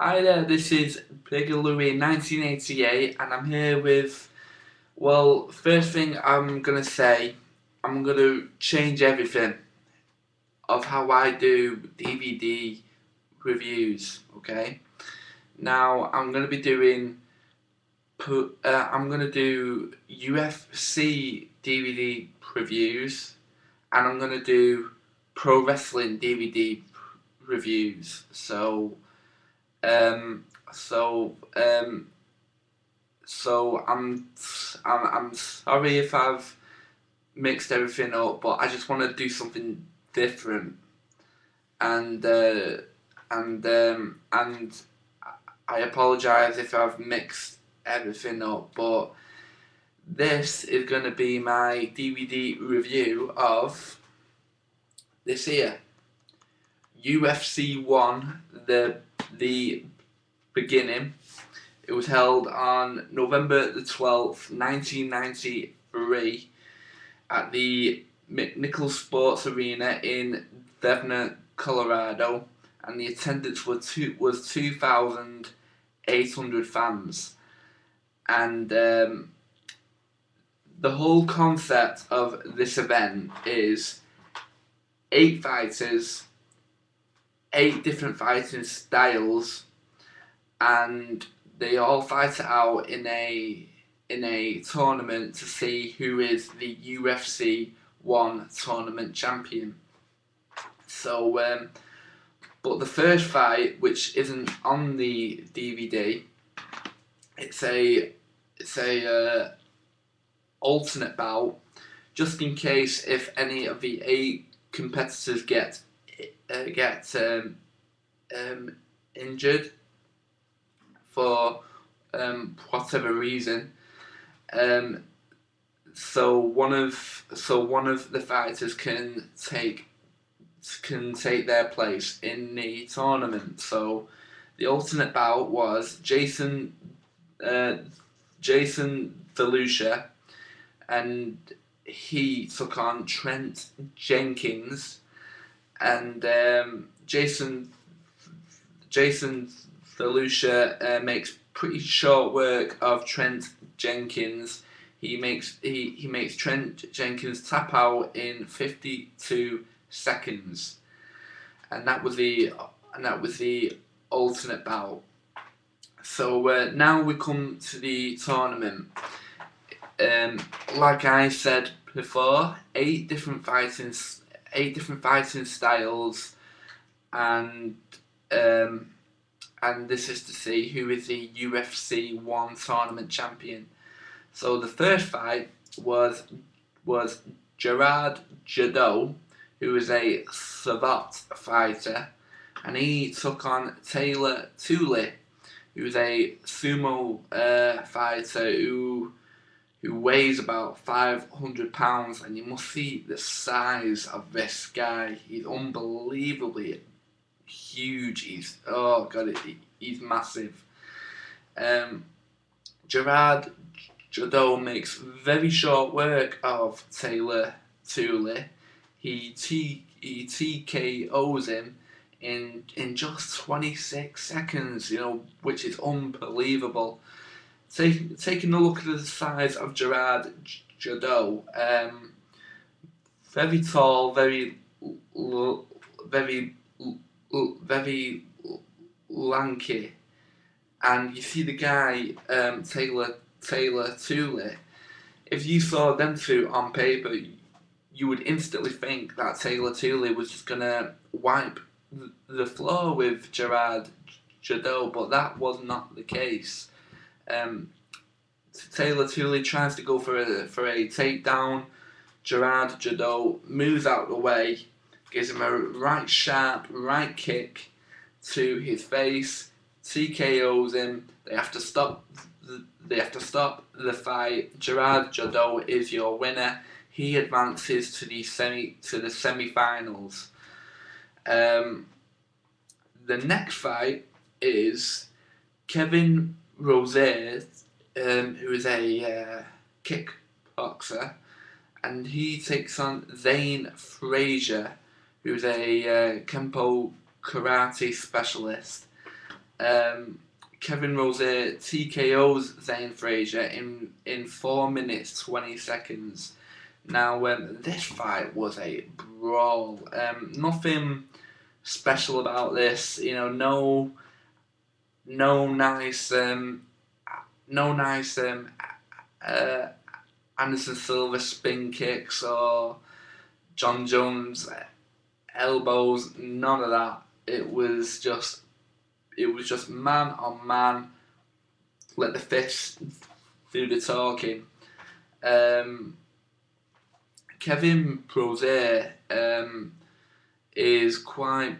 Hi there, this is Bigger Louie 1988 and I'm here with, well, first thing I'm going to say, I'm going to change everything of how I do DVD reviews, okay? Now, I'm going to be doing, uh, I'm going to do UFC DVD reviews and I'm going to do pro wrestling DVD reviews. So, um, so, um, so I'm, I'm, I'm sorry if I've mixed everything up, but I just want to do something different, and uh, and um, and I apologise if I've mixed everything up, but this is going to be my DVD review of this here. UFC 1, the, the beginning. It was held on November the 12th, 1993 at the McNichols Sports Arena in Denver, Colorado, and the attendance was two, was 2,800 fans. And um, the whole concept of this event is eight fighters, eight different fighting styles, and they all fight it out in a in a tournament to see who is the UFC one tournament champion. So, um, but the first fight, which isn't on the DVD, it's a it's a uh, alternate bout, just in case if any of the eight competitors get uh, get um, um, injured for um, whatever reason. Um, so one of so one of the fighters can take can take their place in the tournament. So the alternate bout was Jason uh, Jason DeLucia and he took on Trent Jenkins, and um, Jason Jason DeLucia uh, makes pretty short work of Trent Jenkins. He makes he, he makes Trent Jenkins tap out in 52 seconds, and that was the and that was the alternate bout. So uh, now we come to the tournament. Um, like I said before, eight different fighting, eight different fighting styles, and um, and this is to see who is the UFC One Tournament champion. So the first fight was was Gerard Gordeau, who is a Savate fighter, and he took on Teila Tuli, who is a sumo uh, fighter who who weighs about 500 pounds, and you must see the size of this guy. He's unbelievably huge. He's oh god, he's massive. Um, Gerard Gordeau makes very short work of Teila Tuli. He T he TKOs him in in just 26 seconds, you know, which is unbelievable. Take, taking a look at the size of Gerard Gordeau, um, very tall, very, very, very lanky, and you see the guy um, Teila Teila Tuli. If you saw them two on paper, you would instantly think that Teila Tuli was just gonna wipe the floor with Gerard Gordeau, but that was not the case. Um, Teila Tuli tries to go for a for a takedown. Gerard Gordeau moves out of the way, gives him a right sharp right kick to his face, TKOs him. They have to stop. They have to stop the fight. Gerard Gordeau is your winner. He advances to the semi to the semi-finals. Um, the next fight is Kevin Rosier, um, who is a uh, kickboxer, and he takes on Zane Frazier, who's a uh, Kempo karate specialist. um, Kevin Rosier TKO's Zane Frazier in in four minutes twenty seconds. Now um, this fight was a brawl. Um, nothing special about this. You know, no, no nice, um, no nice um, uh, Anderson Silva spin kicks or Jon Jones elbows. None of that. It was just, it was just man on man. Let the fist do the talking. Um, Kevin Rosier um, is quite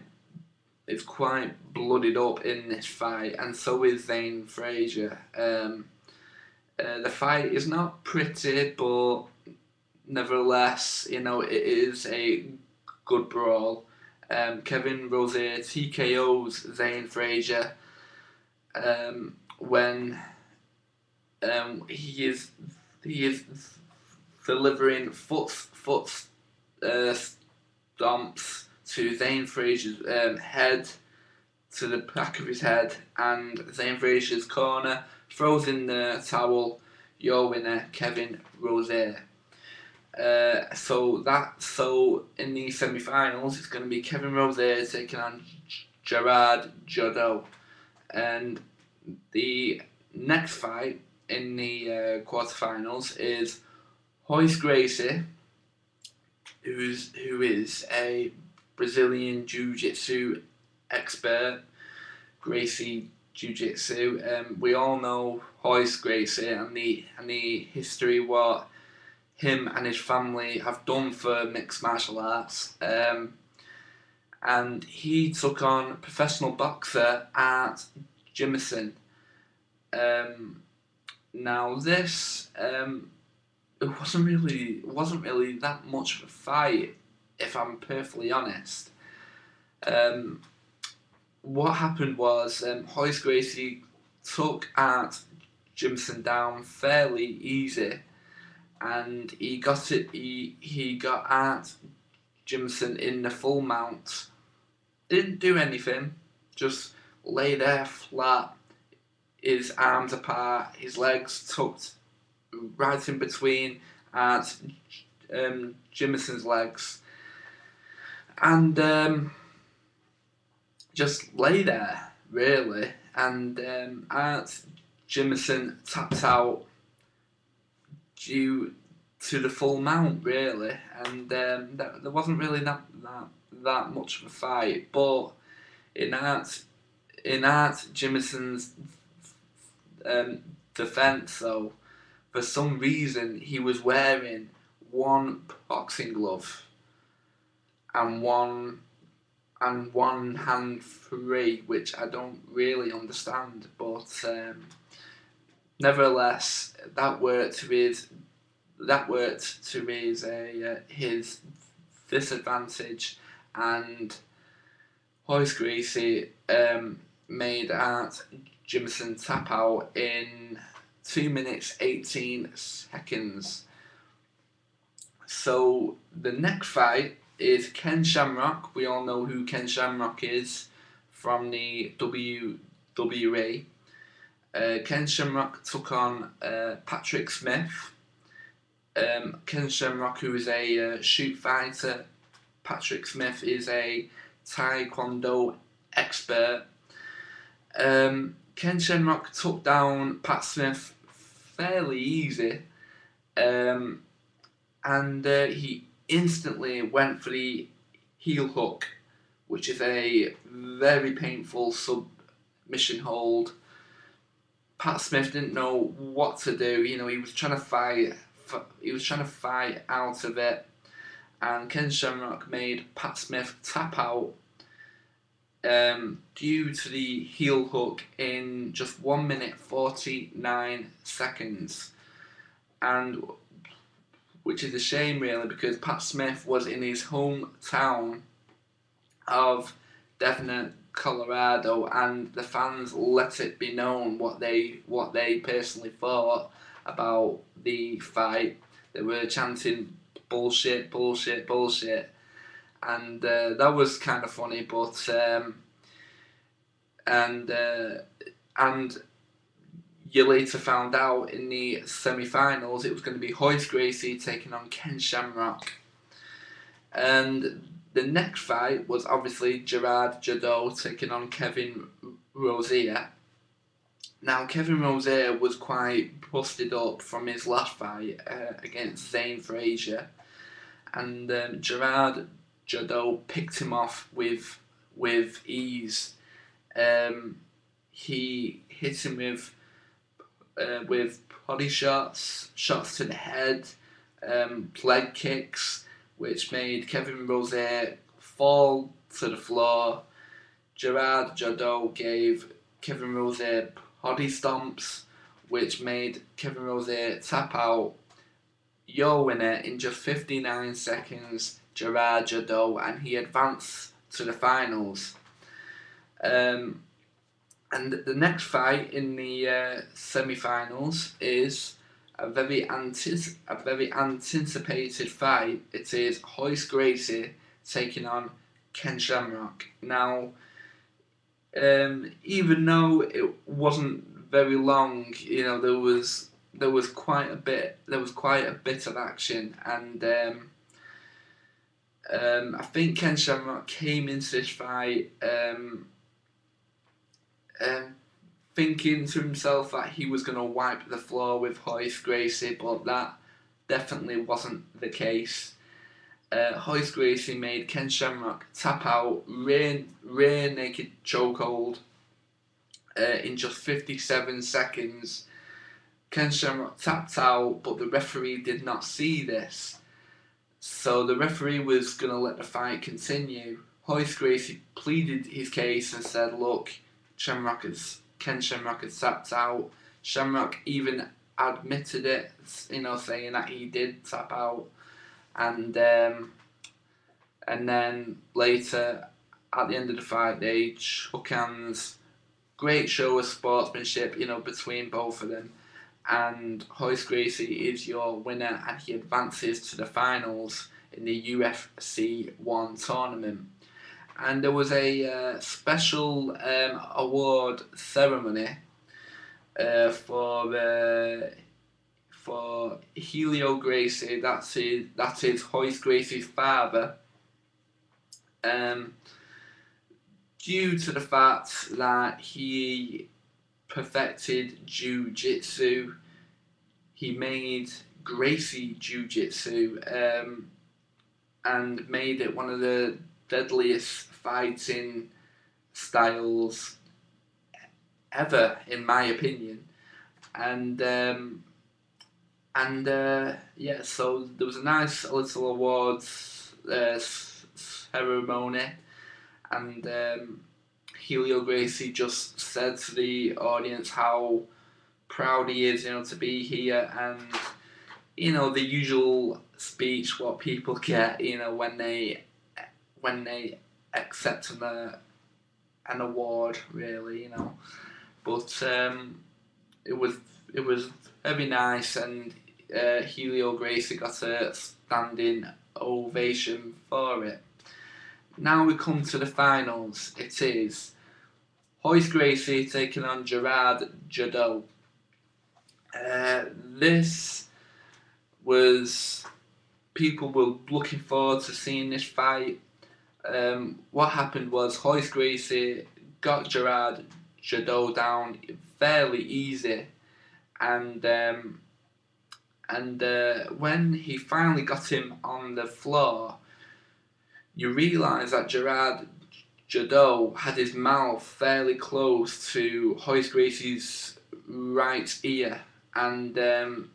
is quite blooded up in this fight, and so is Zane Frazier. Um, uh, the fight is not pretty, but nevertheless, you know, it is a good brawl. Um, Kevin Rosier TKO's Zane Frazier um, when um, he is he is delivering foot foot uh, stomps to Zane Frazier's um, head, to the back of his head, and Zane Frazier's corner throws in the towel. Your winner, Kevin Rosier. Uh, so that so in the semi-finals, it's going to be Kevin Rosier taking on Gerard Gordeau, and the next fight in the uh, quarterfinals is Royce Gracie, who's who is a Brazilian Jiu-Jitsu expert. Gracie Jiu-Jitsu. Um, we all know Royce Gracie and the and the history what him and his family have done for mixed martial arts. Um, and he took on professional boxer Art Jimmerson. Um, now this um, it wasn't really wasn't really that much of a fight, if I'm perfectly honest. Um, what happened was um, Royce Gracie took Art Jimmerson down fairly easy, and he got it. He he got Art Jimmerson in the full mount. Didn't do anything, just lay there flat, his arms apart, his legs tucked right in between at um, Jimmerson's legs, and um, just lay there really. And um, Art Jimmerson tapped out due to the full mount really, and um, that, there wasn't really that that that much of a fight, but in Art in Art Jimmerson's um, defence though for some reason he was wearing one boxing glove and one and one hand free, which I don't really understand, but um, nevertheless, that worked to his that worked to his uh, his disadvantage, and Royce Gracie um, made Art Jimmerson tap out in 2 minutes 18 seconds. So the next fight is Ken Shamrock. We all know who Ken Shamrock is from the WWA. Uh, Ken Shamrock took on uh, Patrick Smith. Um, Ken Shamrock, who is a uh, shoot fighter, Patrick Smith is a Taekwondo expert. Um, Ken Shamrock took down Pat Smith fairly easy. Um, and uh, he instantly went for the heel hook, which is a very painful submission hold. Pat Smith didn't know what to do. You know, he was trying to fight. He was trying to fight out of it, and Ken Shamrock made Pat Smith tap out um, due to the heel hook in just 1 minute 49 seconds. And which is a shame really because Pat Smith was in his hometown of Denver, Colorado, and the fans let it be known what they what they personally thought about the fight. They were chanting bullshit, bullshit, bullshit, and uh, that was kind of funny. But um, and uh, and you later found out in the semi-finals it was going to be Royce Gracie taking on Ken Shamrock, and the next fight was obviously Gerard Gordeau taking on Kevin Rosier. Now Kevin Rosier was quite busted up from his last fight uh, against Zane Frazier, and um, Gerard Gordeau picked him off with with ease. Um, he hit him with uh, with body shots, shots to the head, um, leg kicks, which made Kevin Rosier fall to the floor. Gerard Gordeau gave Kevin Rosier body stomps, which made Kevin Rosier tap out. Your winner in just 59 seconds, Gerard Gordeau, and he advanced to the finals. Um, and the next fight in the uh, semi-finals is a very antis- a very anticipated fight. It is Royce Gracie taking on Ken Shamrock. Now, um, even though it wasn't very long, you know, there was there was quite a bit there was quite a bit of action, and um, um, I think Ken Shamrock came into this fight. Um, um, thinking to himself that he was going to wipe the floor with Royce Gracie, but that definitely wasn't the case. Uh, Royce Gracie made Ken Shamrock tap out, rear, rear naked chokehold uh, in just 57 seconds. Ken Shamrock tapped out, but the referee did not see this. So the referee was going to let the fight continue. Royce Gracie pleaded his case and said, look, Shamrock has Ken Shamrock had tapped out. Shamrock even admitted it, you know, saying that he did tap out, and um, and then later at the end of the fight they shook hands. Great show of sportsmanship, you know, between both of them. And Royce Gracie is your winner, and he advances to the finals in the UFC One tournament and there was a uh, special um, award ceremony uh, for uh, for Helio Gracie. That's his that is Royce Gracie's father. Um, due to the fact that he perfected jiu-jitsu, he made Gracie Jiu-Jitsu um, and made it one of the deadliest fighting styles ever, in my opinion. And um, and uh, yeah, so there was a nice little awards uh, ceremony, and um, Helio Gracie just said to the audience how proud he is, you know, to be here, and you know the usual speech what people get, you know, when they when they accept an, uh, an award, really, you know. But um, it was it was very nice, and uh, Helio Gracie got a standing ovation for it. Now we come to the finals. It is Royce Gracie taking on Gerard Gordeau. Uh, this was people were looking forward to seeing this fight um, what happened was Royce Gracie got Gerard Gordeau down fairly easy, and um, and uh, when he finally got him on the floor, you realise that Gerard Gordeau had his mouth fairly close to Royce Gracie's right ear, and um,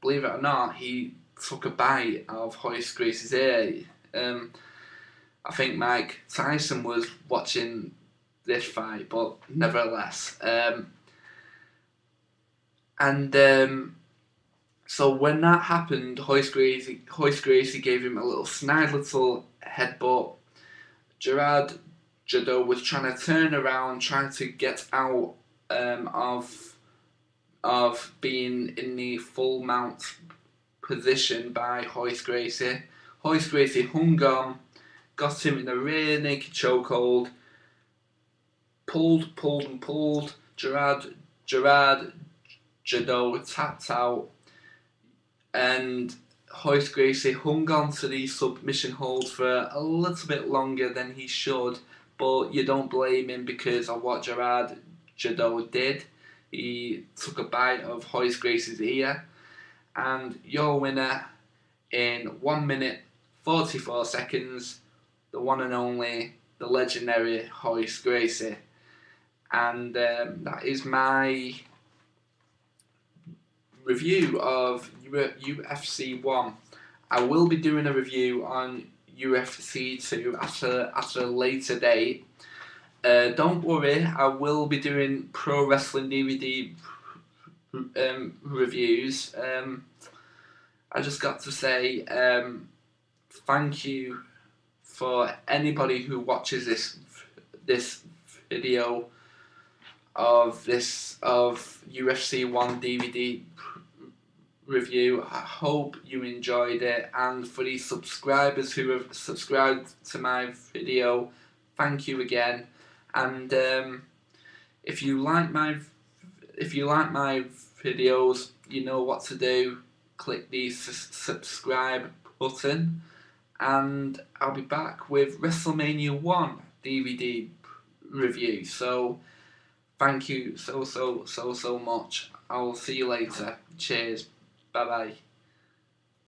believe it or not, he took a bite of Royce Gracie's ear. Um, I think Mike Tyson was watching this fight, but nevertheless. Um, and um, so when that happened, Royce Gracie, Royce Gracie gave him a little snide little headbutt. Gerard Gordeau was trying to turn around, trying to get out um, of of being in the full mount position by Royce Gracie. Royce Gracie hung on got him in a rear naked chokehold, pulled, pulled, and pulled. Gerard, Gerard, Gordeau tapped out, and Royce Gracie hung on to the submission hold for a little bit longer than he should, but you don't blame him because of what Gerard Gordeau did. He took a bite of Royce Gracie's ear, and your winner in 1 minute 44 seconds, the one and only, the legendary Royce Gracie. And um, that is my review of UFC 1. I will be doing a review on UFC 2 at a, at a later date. Uh, don't worry, I will be doing pro wrestling DVD um, reviews. Um, I just got to say um, thank you for anybody who watches this this video of this of UFC One DVD review. I hope you enjoyed it, and for the subscribers who have subscribed to my video, thank you again. And um, if you like my if you like my videos, you know what to do. Click the subscribe button, and I'll be back with WrestleMania One DVD review. So, thank you so so so so much. I'll see you later. Cheers. Bye bye.